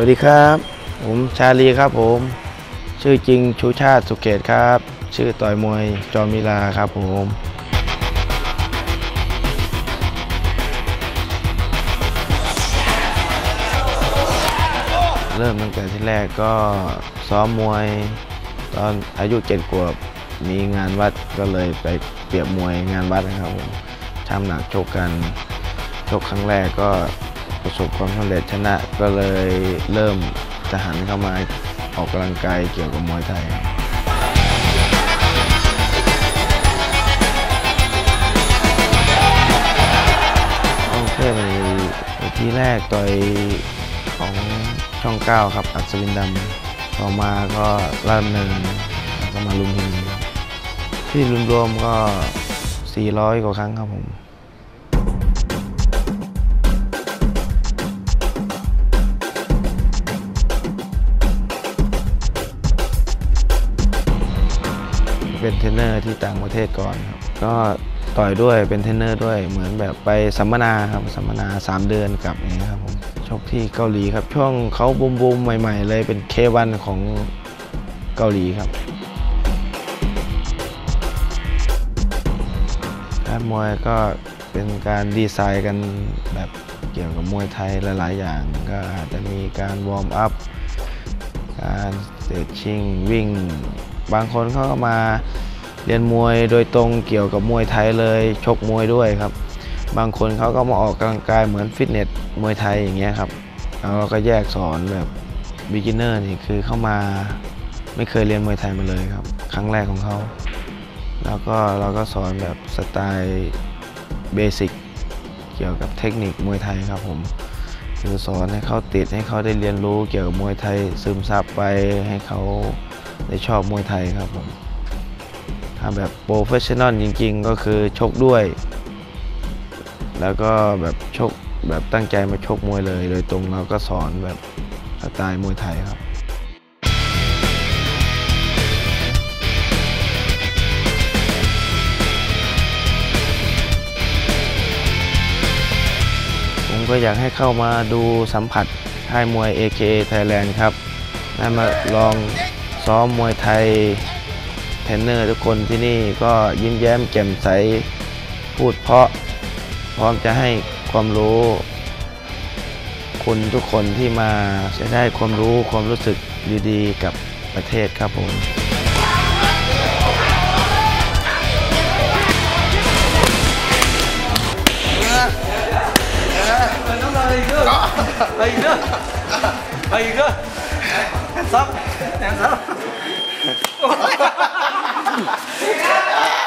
วัสดีครับ ผมชาลีครับผม ชื่อจริงชูชาติสุเกตครับ ชื่อต่อยมวยจอมิลาครับผมเริ่มตั้งแต่ที่แรกก็ซ้อมมวย ตอนอายุเจ็ดขวบมีงานวัดก็เลยไปเปรียบมวยงานวัดนะครับผมช่ำหนักชกกันชกครั้งแรกก็ ประสบความสำเร็จชนะก็เลยเริ่มจะหันเข้ามาออกกำลังกายเกี่ยวกับมวยไทยครับต้อเพิ่มในที่แรกต่อยของช่องเก้าครับ อัศวินดำต่อมาก็ล่าดำเนินแล้วก็มาลุมพินีที่รวมๆก็ 400 กว่าครั้งครับผม เป็นเทรนเนอร์ที่ต่างประเทศก่อนครับก็ต่อยด้วยเป็นเทรนเนอร์ด้วยเหมือนแบบไปสัมมนาครับสัมมนา 3 เดือนกลับอย่างเงี้ยครับผมชกที่เกาหลีครับ ช่วงเขาบูมบูมใหม่ ๆ เลยเป็น K-1 ของเกาหลีครับการมวยก็เป็นการดีไซน์กันแบบเกี่ยวกับมวยไทยหลาย ๆ อย่าง ก็อาจจะมีการ warm up การ stretching วิ่ง บางคนเขาก็มาเรียนมวยโดยตรงเกี่ยวกับมวยไทยเลยชกมวยด้วยครับ บางคนเขาก็มาออกกำลังกายเหมือนฟิตเนสมวยไทยอย่างเงี้ยครับแล้วเราก็แยกสอนแบบ beginner นี่คือเข้ามาไม่เคยเรียนมวยไทยมาเลยครับ ครั้งแรกของเขาแล้วก็เราก็สอนแบบสไตล์ basic เกี่ยวกับเทคนิคมวยไทยครับผมคือสอนให้เขาติดให้เขาได้เรียนรู้เกี่ยวกับมวยไทยซึมซับไปให้เขา ได้ชอบมวยไทยครับผมถ้าแบบ professional จริงๆ ก็คือชกด้วย แล้วก็แบบชกแบบตั้งใจมาชกมวยเลย โดยตรงเราก็สอนแบบสไตล์มวยไทยครับผมก็อยากให้เข้ามาดูสัมผัสค่ายมวย AKA Thailand ครับได้มาลอง ซ้อมมวยไทยเทรนเนอร์ทุกคนที่นี่ก็ยิ้มแย้มแจ่มใสพูดเพราะ พร้อมจะให้ความรู้ คุณทุกคนที่มาจะได้ความรู้ความรู้สึกดีๆ กับประเทศครับผม Đây nữa Đây nữa sốc em sốc